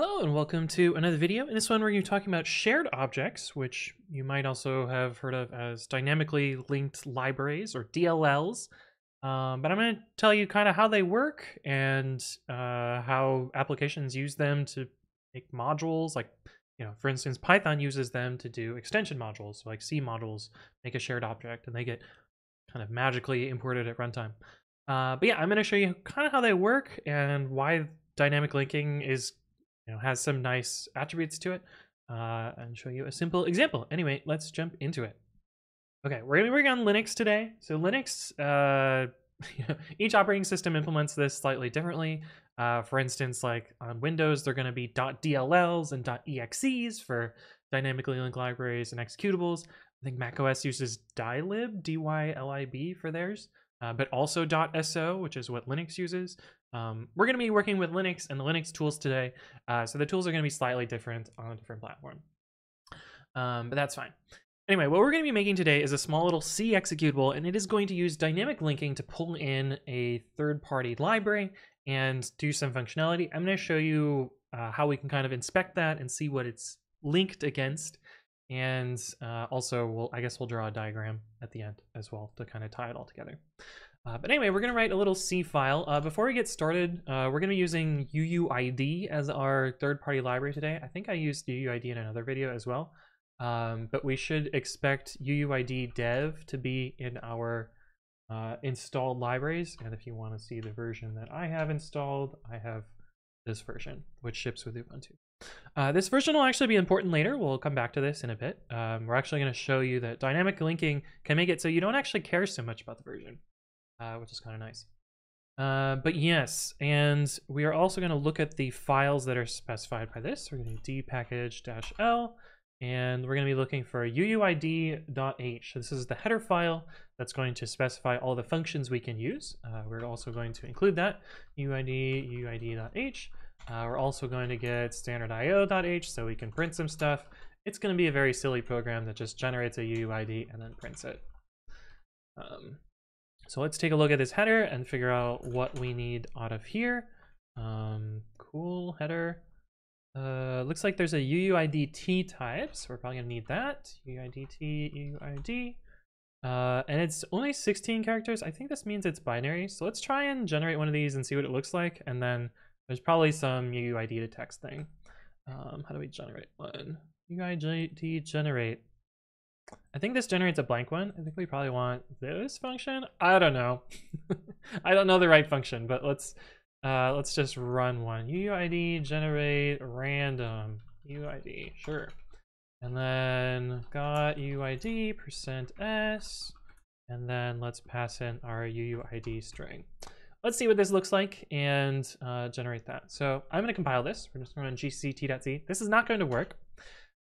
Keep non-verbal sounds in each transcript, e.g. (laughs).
Hello and welcome to another video. In this one, we're going to be talking about shared objects, which you might also have heard of as dynamically linked libraries or DLLs. Um, but I'm going to tell you kind of how they work and uh, how applications use them to make modules. Like, you know, for instance, Python uses them to do extension modules. So like C modules make a shared object and they get kind of magically imported at runtime. Uh, but yeah, I'm going to show you kind of how they work and why dynamic linking is you know has some nice attributes to it uh, and show you a simple example. Anyway, let's jump into it. Okay, we're gonna be working on Linux today. So Linux, uh, (laughs) each operating system implements this slightly differently. Uh, for instance, like on Windows, they're gonna be .dlls and .exes for dynamically linked libraries and executables. I think macOS uses dylib, D-Y-L-I-B for theirs, uh, but also .so, which is what Linux uses. Um, we're going to be working with Linux and the Linux tools today, uh, so the tools are going to be slightly different on a different platform. Um, but that's fine. Anyway, what we're going to be making today is a small little C executable, and it is going to use dynamic linking to pull in a third-party library and do some functionality. I'm going to show you uh, how we can kind of inspect that and see what it's linked against. And uh, also, we'll, I guess we'll draw a diagram at the end as well to kind of tie it all together. Uh, but anyway, we're going to write a little C file. Uh, before we get started, uh, we're going to be using UUID as our third-party library today. I think I used UUID in another video as well. Um, but we should expect UUID dev to be in our uh, installed libraries. And if you want to see the version that I have installed, I have this version, which ships with Ubuntu. Uh, this version will actually be important later. We'll come back to this in a bit. Um, we're actually going to show you that dynamic linking can make it so you don't actually care so much about the version uh, which is kind of nice. Uh, but yes, and we are also going to look at the files that are specified by this. We're going to dpkg-l, and we're going to be looking for uuid.h. This is the header file that's going to specify all the functions we can use. Uh, we're also going to include that, uuid, uuid.h. Uh, we're also going to get standard io.h so we can print some stuff. It's going to be a very silly program that just generates a UUID and then prints it. Um, so let's take a look at this header and figure out what we need out of here. Um, cool header. Uh, looks like there's a UUID T type, so we're probably gonna need that. UUID T, UUID. Uh, and it's only 16 characters. I think this means it's binary. So let's try and generate one of these and see what it looks like. And then there's probably some UUID to text thing. Um, how do we generate one? UUID generate. I think this generates a blank one. I think we probably want this function. I don't know. (laughs) I don't know the right function, but let's uh, let's just run one. UUID generate random UUID, sure. And then got UUID percent s, and then let's pass in our UUID string. Let's see what this looks like and uh, generate that. So I'm going to compile this. We're just going to run gcc.t. This is not going to work.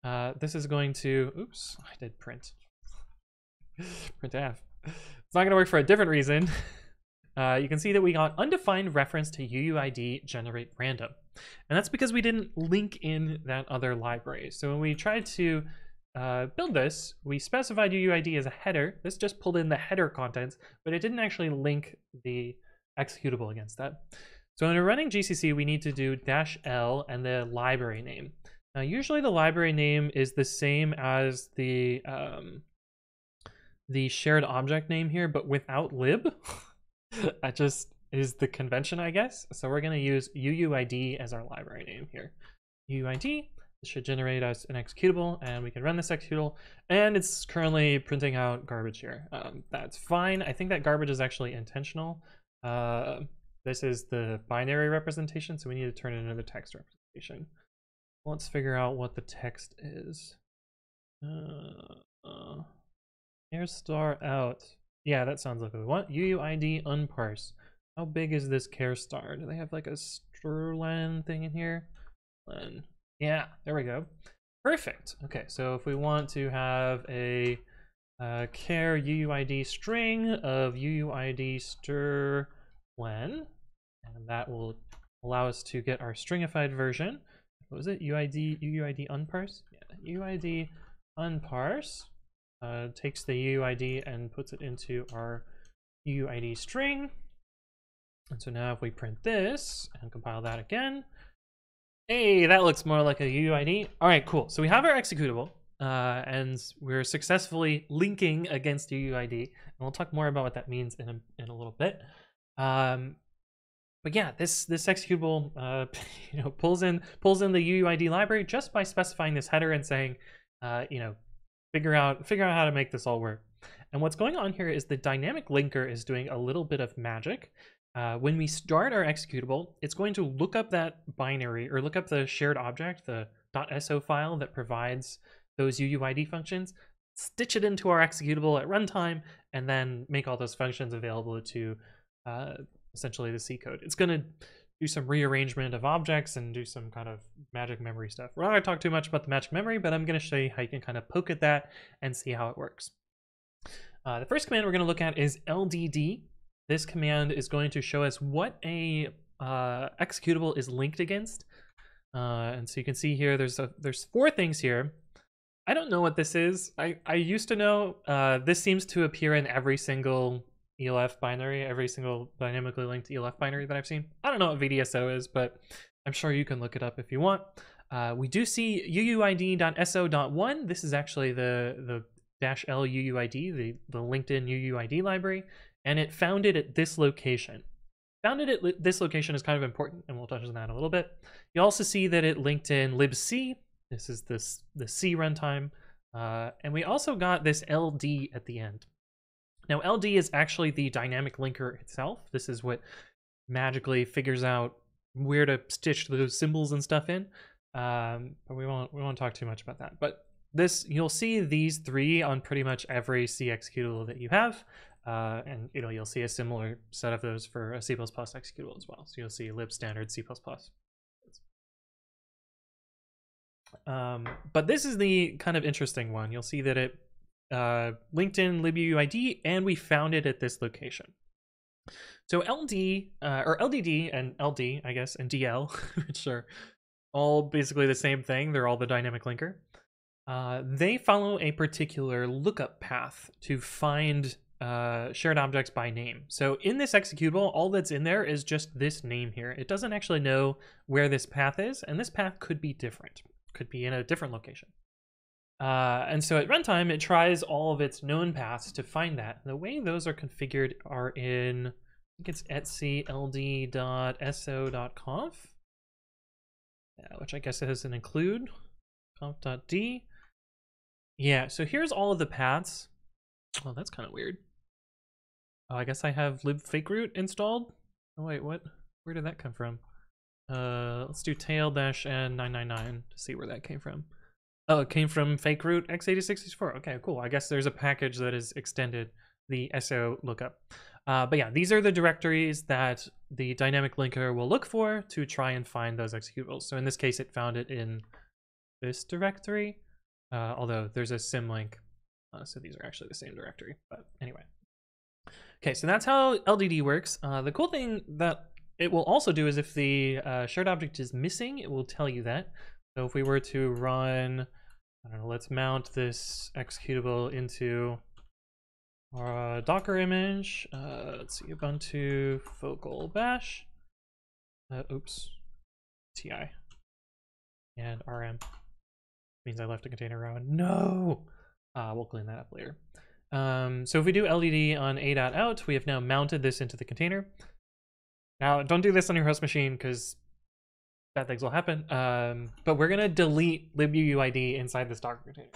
Uh, this is going to, oops, I did print. (laughs) printf. It's not going to work for a different reason. (laughs) Uh, you can see that we got undefined reference to UUID generate random. And that's because we didn't link in that other library. So when we tried to uh, build this, we specified UUID as a header. This just pulled in the header contents, but it didn't actually link the executable against that. So when we're running GCC, we need to do dash L and the library name. Now, usually the library name is the same as the um, the shared object name here, but without lib. (laughs) that just is the convention, I guess. So we're going to use UUID as our library name here. UUID should generate us an executable, and we can run this executable. And it's currently printing out garbage here. Um, that's fine. I think that garbage is actually intentional. Uh, this is the binary representation, so we need to turn it into the text representation. Let's figure out what the text is. Uh, uh, star out. Yeah, that sounds like what we want. UUID unparse. How big is this char star? Do they have like a strlen thing in here? Len. Yeah, there we go. Perfect. Okay, so if we want to have a uh, char UUID string of UUID stir when, and that will allow us to get our stringified version what was it? UID UUID unparse? Yeah, UID unparse uh, takes the UUID and puts it into our UUID string. And so now if we print this and compile that again, Hey, that looks more like a UUID. All right, cool. So we have our executable, uh, and we're successfully linking against UUID. And we'll talk more about what that means in a, in a little bit. Um, but yeah, this this executable, uh, (laughs) you know, pulls in pulls in the UUID library just by specifying this header and saying, uh, you know, figure out figure out how to make this all work. And what's going on here is the dynamic linker is doing a little bit of magic. Uh, when we start our executable, it's going to look up that binary or look up the shared object, the .so file that provides those UUID functions, stitch it into our executable at runtime, and then make all those functions available to uh, essentially the C code. It's going to do some rearrangement of objects and do some kind of magic memory stuff. We're not going to talk too much about the magic memory, but I'm going to show you how you can kind of poke at that and see how it works. Uh, the first command we're going to look at is LDD. This command is going to show us what a uh, executable is linked against. Uh, and so you can see here, there's a, there's four things here. I don't know what this is. I, I used to know. Uh, this seems to appear in every single ELF binary, every single dynamically linked ELF binary that I've seen. I don't know what VDSO is, but I'm sure you can look it up if you want. Uh, we do see uuid.so.1. This is actually the, the dash L UUID, the, the linked in UUID library, and it found it at this location. Found it at this location is kind of important, and we'll touch on that a little bit. You also see that it linked in libc. This is this the C runtime. Uh, and we also got this LD at the end. Now, LD is actually the dynamic linker itself. This is what magically figures out where to stitch those symbols and stuff in. Um, but we won't we won't talk too much about that. But this you'll see these three on pretty much every C executable that you have. Uh, and you know you'll see a similar set of those for a C++ executable as well. So you'll see lib standard C++. Um, but this is the kind of interesting one. You'll see that it uh, LinkedIn libuuid, and we found it at this location. So LD, uh, or LDD and LD, I guess, and DL, (laughs) which are all basically the same thing. They're all the dynamic linker. Uh, they follow a particular lookup path to find uh, shared objects by name. So in this executable, all that's in there is just this name here. It doesn't actually know where this path is, and this path could be different, could be in a different location. Uh, and so at runtime, it tries all of its known paths to find that. The way those are configured are in, I think it's etcld.so.conf, which I guess it has an include, conf.d. Yeah, so here's all of the paths. Oh, that's kind of weird. Oh, I guess I have libfakeroot installed. Oh wait, what? Where did that come from? Uh, let's do tail-n999 to see where that came from. Oh, it came from fakeroot x8664. Okay, cool. I guess there's a package that is extended the SO lookup. Uh, but yeah, these are the directories that the dynamic linker will look for to try and find those executables. So in this case, it found it in this directory, uh, although there's a symlink. Uh, so these are actually the same directory. But anyway. Okay, so that's how LDD works. Uh, the cool thing that it will also do is if the uh, shared object is missing, it will tell you that. So if we were to run, I don't know, let's mount this executable into our Docker image. Uh, let's see, Ubuntu focal bash. Uh, oops, ti and rm means I left a container around. No, uh, we'll clean that up later. Um, so if we do LDD on a.out, we have now mounted this into the container. Now, don't do this on your host machine because bad things will happen. Um, but we're gonna delete libuuid inside this Docker container.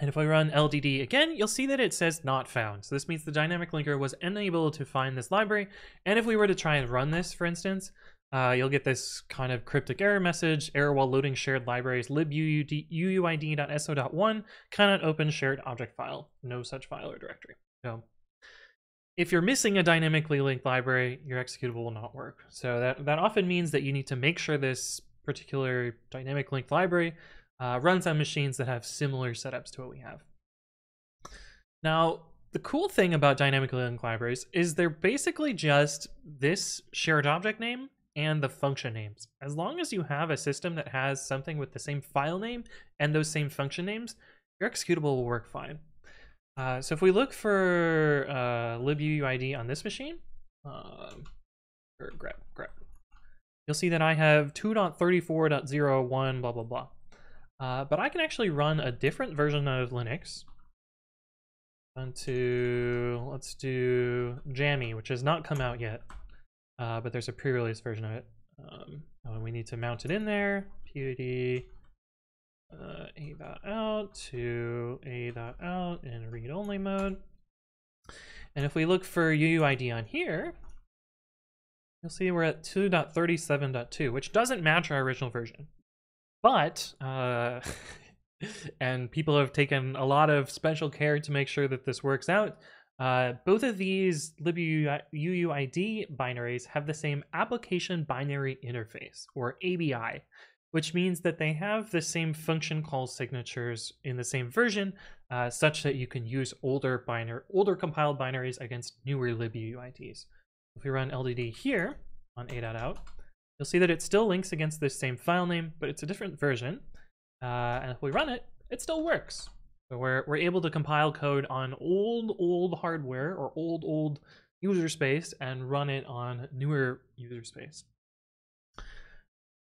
And if I run LDD again, you'll see that it says not found. So this means the dynamic linker was unable to find this library. And if we were to try and run this, for instance, uh, you'll get this kind of cryptic error message, error while loading shared libraries, libuuid.so.1 cannot open shared object file, no such file or directory. So if you're missing a dynamically linked library, your executable will not work. So that, that often means that you need to make sure this particular dynamic linked library uh, runs on machines that have similar setups to what we have. Now, the cool thing about dynamically linked libraries is they're basically just this shared object name and the function names. As long as you have a system that has something with the same file name and those same function names, your executable will work fine. Uh, so if we look for uh, on this machine, um, or grep, grep, you'll see that I have 2.34.01 blah blah blah. Uh, but I can actually run a different version of Linux. Onto let's do Jammy, which has not come out yet, uh, but there's a pre-release version of it. Um, oh, we need to mount it in there. PUD uh, a dot out to a dot out in read-only mode. And if we look for UUID on here, you'll see we're at 2.37.2, which doesn't match our original version. But, uh, (laughs) and people have taken a lot of special care to make sure that this works out. Uh, both of these libuuid binaries have the same application binary interface, or ABI, which means that they have the same function call signatures in the same version, uh, such that you can use older binary, older compiled binaries against newer libuuids. If we run LDD here on a.out, you'll see that it still links against this same file name, but it's a different version. Uh, and if we run it, it still works. So we're, we're able to compile code on old, old hardware or old, old user space and run it on newer user space.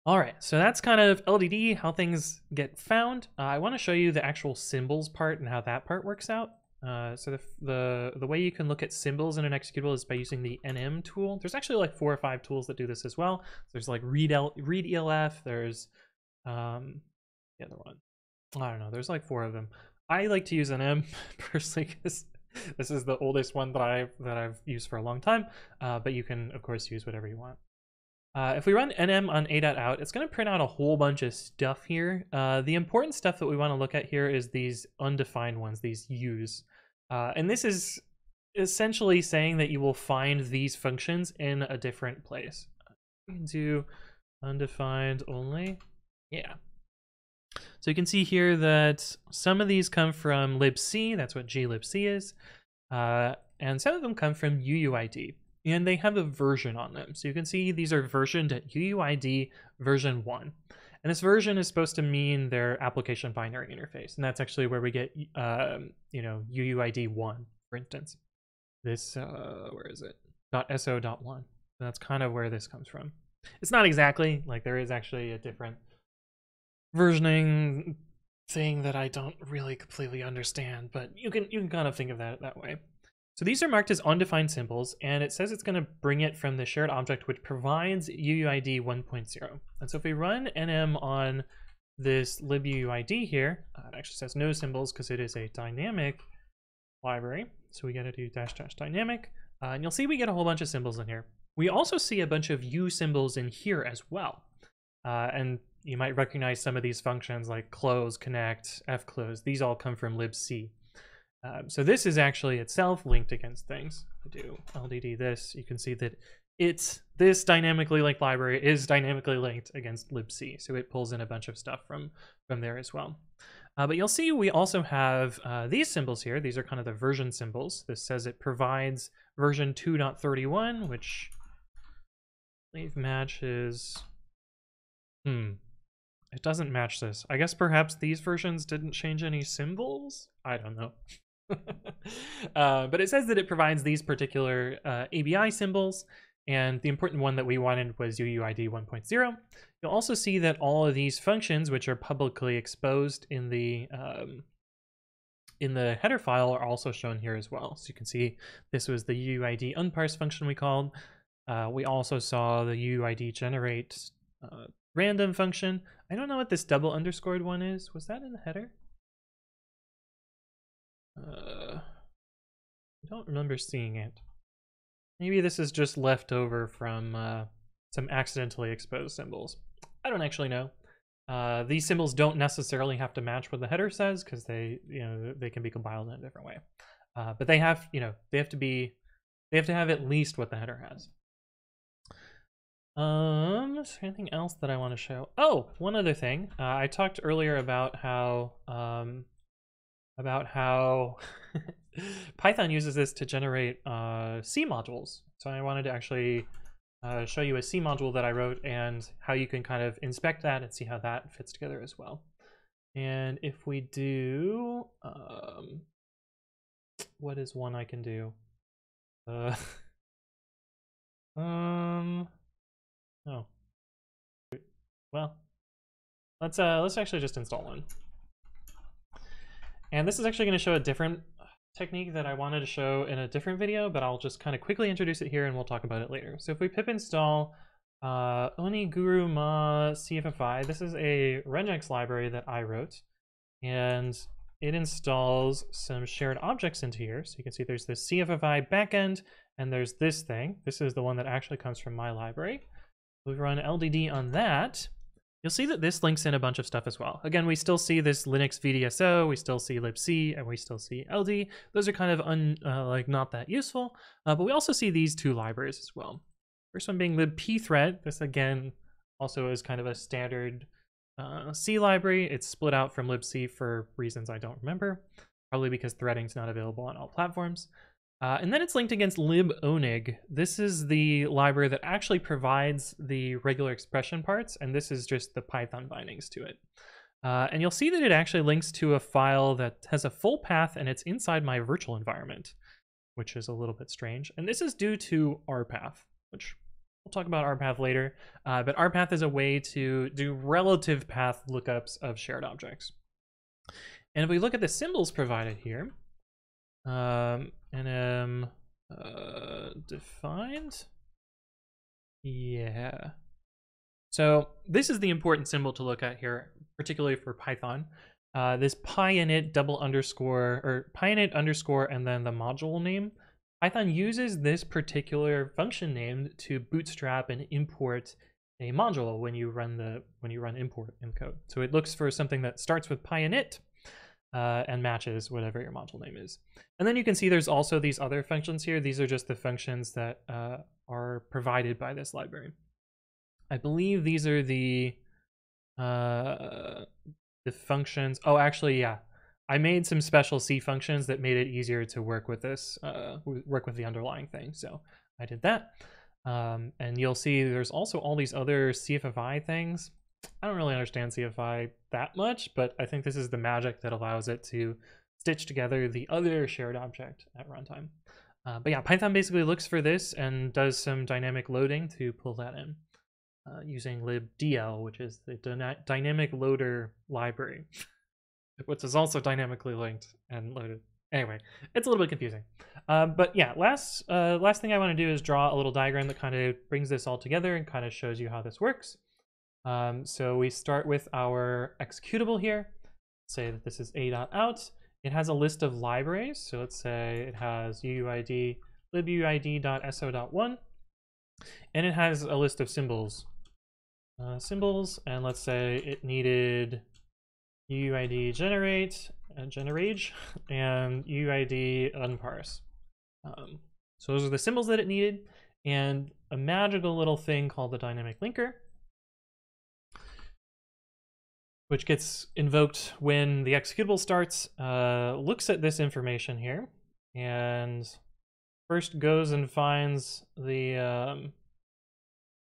All right, so that's kind of LDD, how things get found. Uh, I want to show you the actual symbols part and how that part works out. Uh, so the, the, the way you can look at symbols in an executable is by using the nm tool. There's actually like four or five tools that do this as well. There's like read, L, read ELF, there's um, the other one. I don't know, there's like four of them. I like to use nm (laughs) personally because this is the oldest one that I've, that I've used for a long time, uh, but you can of course use whatever you want. Uh, if we run nm on a.out, it's going to print out a whole bunch of stuff here. Uh, the important stuff that we want to look at here is these undefined ones, these u's. Uh, and this is essentially saying that you will find these functions in a different place. We can do undefined only. Yeah. So you can see here that some of these come from libc, that's what glibc is, uh, and some of them come from UUID and they have a version on them. So you can see these are versioned at UUID version 1. And this version is supposed to mean their application binary interface. And that's actually where we get, um, you know, UUID 1, for instance. This, uh, where is it? .so.1. So that's kind of where this comes from. It's not exactly, like there is actually a different versioning thing that I don't really completely understand, but you can you can kind of think of that that way. So these are marked as undefined symbols, and it says it's going to bring it from the shared object which provides UUID 1.0. And so if we run nm on this libuuid here, uh, it actually says no symbols because it is a dynamic library. So we got to do dash dash dynamic, uh, and you'll see we get a whole bunch of symbols in here. We also see a bunch of U symbols in here as well. Uh, and you might recognize some of these functions like close, connect, fclose. These all come from libc. Um, so this is actually itself linked against things. I do LDD this, you can see that it's this dynamically linked library is dynamically linked against libc, so it pulls in a bunch of stuff from from there as well. Uh, but you'll see we also have uh, these symbols here. These are kind of the version symbols. This says it provides version 2.31, which I believe matches. Hmm. It doesn't match this. I guess perhaps these versions didn't change any symbols? I don't know. (laughs) uh, but it says that it provides these particular uh, ABI symbols, and the important one that we wanted was UUID 1.0. You'll also see that all of these functions, which are publicly exposed in the um, in the header file, are also shown here as well. So you can see this was the UUID unparse function we called. Uh, we also saw the UUID generate uh, random function. I don't know what this double underscored one is. Was that in the header? Uh, I don't remember seeing it. Maybe this is just left over from uh, some accidentally exposed symbols. I don't actually know. Uh, these symbols don't necessarily have to match what the header says because they, you know, they can be compiled in a different way. Uh, but they have, you know, they have to be, they have to have at least what the header has. Um, is there anything else that I want to show? Oh, one other thing. Uh, I talked earlier about how um, about how (laughs) Python uses this to generate uh, C modules. So I wanted to actually uh, show you a C module that I wrote and how you can kind of inspect that and see how that fits together as well. And if we do, um, what is one I can do? Uh, (laughs) um, oh, well, let's uh, let's actually just install one. And this is actually going to show a different technique that I wanted to show in a different video, but I'll just kind of quickly introduce it here and we'll talk about it later. So if we pip install uh, Oniguruma CFFI, this is a regex library that I wrote, and it installs some shared objects into here. So you can see there's this CFFI backend, and there's this thing. This is the one that actually comes from my library. We run LDD on that, you'll see that this links in a bunch of stuff as well. Again, we still see this Linux VDSO, we still see libc, and we still see LD. Those are kind of un, uh, like not that useful, uh, but we also see these two libraries as well. First one being libpthread. This again also is kind of a standard uh, C library. It's split out from libc for reasons I don't remember, probably because threading is not available on all platforms. Uh, and then it's linked against libonig. This is the library that actually provides the regular expression parts, and this is just the Python bindings to it. Uh, and you'll see that it actually links to a file that has a full path and it's inside my virtual environment, which is a little bit strange. And this is due to RPath, which we'll talk about RPath later. Uh, but RPath is a way to do relative path lookups of shared objects. And if we look at the symbols provided here, um, nm uh, defined. Yeah. So this is the important symbol to look at here, particularly for Python. Uh, this pyinit double underscore or pyinit underscore and then the module name. Python uses this particular function name to bootstrap and import a module when you run the when you run import in code. So it looks for something that starts with pyinit uh, and matches whatever your module name is. And then you can see there's also these other functions here. These are just the functions that uh, are provided by this library. I believe these are the uh, the functions. Oh, actually, yeah. I made some special C functions that made it easier to work with this, uh, work with the underlying thing. So I did that. Um, and you'll see there's also all these other CFFI things. I don't really understand CFFI that much, but I think this is the magic that allows it to stitch together the other shared object at runtime. Uh, but yeah, Python basically looks for this and does some dynamic loading to pull that in uh, using libdl, which is the dyna dynamic loader library, (laughs) which is also dynamically linked and loaded. Anyway, it's a little bit confusing. Uh, but yeah, last uh, last thing I want to do is draw a little diagram that kind of brings this all together and kind of shows you how this works. Um, so we start with our executable here. Say that this is a.out. It has a list of libraries. So let's say it has uuid libuuid.so.1. And it has a list of symbols. Uh, symbols, and let's say it needed uuid generate, uh, generate, (laughs) and uuid unparse. Um, so those are the symbols that it needed, and a magical little thing called the dynamic linker which gets invoked when the executable starts, uh, looks at this information here, and first goes and finds the um,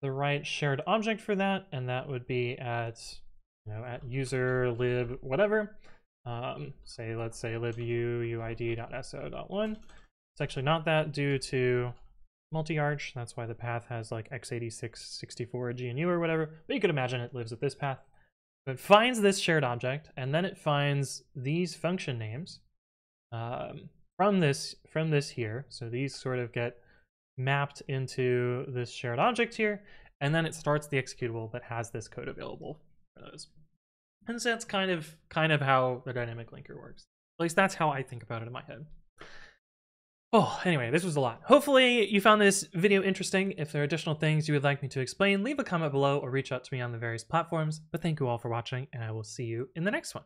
the right shared object for that, and that would be at you know at user lib whatever. Um, say let's say libu uid.so.1. It's actually not that due to multi-arch. That's why the path has like x86 64 GNU or whatever. But you could imagine it lives at this path. It finds this shared object, and then it finds these function names um, from this from this here. So these sort of get mapped into this shared object here, and then it starts the executable that has this code available for those. And so that's kind of kind of how the dynamic linker works. At least that's how I think about it in my head. Oh, anyway, this was a lot. Hopefully you found this video interesting. If there are additional things you would like me to explain, leave a comment below or reach out to me on the various platforms. But thank you all for watching, and I will see you in the next one.